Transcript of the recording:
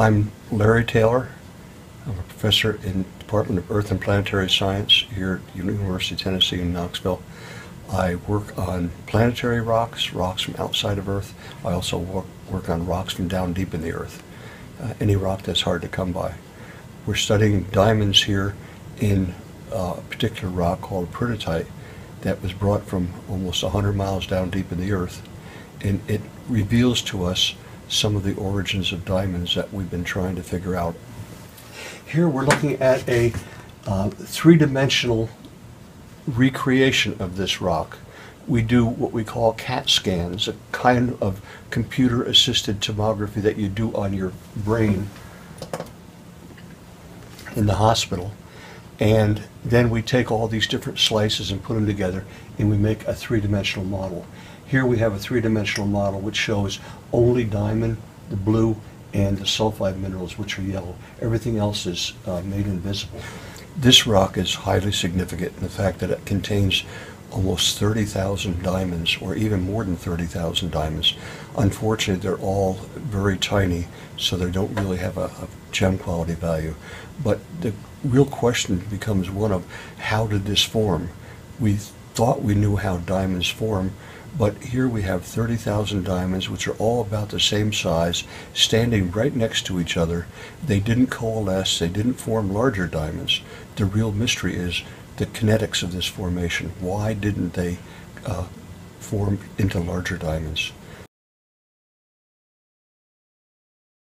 I'm Larry Taylor. I'm a professor in the Department of Earth and Planetary Science here at University of Tennessee in Knoxville. I work on planetary rocks, rocks from outside of Earth. I also work, work on rocks from down deep in the Earth, uh, any rock that's hard to come by. We're studying diamonds here in a particular rock called peridotite that was brought from almost 100 miles down deep in the Earth. And it reveals to us some of the origins of diamonds that we've been trying to figure out. Here we're looking at a uh, three-dimensional recreation of this rock. We do what we call CAT scans, a kind of computer-assisted tomography that you do on your brain in the hospital. And then we take all these different slices and put them together, and we make a three-dimensional model. Here we have a three-dimensional model which shows only diamond, the blue, and the sulfide minerals, which are yellow. Everything else is uh, made invisible. This rock is highly significant in the fact that it contains almost 30,000 diamonds, or even more than 30,000 diamonds. Unfortunately, they're all very tiny, so they don't really have a, a gem quality value. But the real question becomes one of how did this form? We thought we knew how diamonds form, but here we have 30,000 diamonds, which are all about the same size, standing right next to each other. They didn't coalesce, they didn't form larger diamonds. The real mystery is the kinetics of this formation. Why didn't they uh, form into larger diamonds?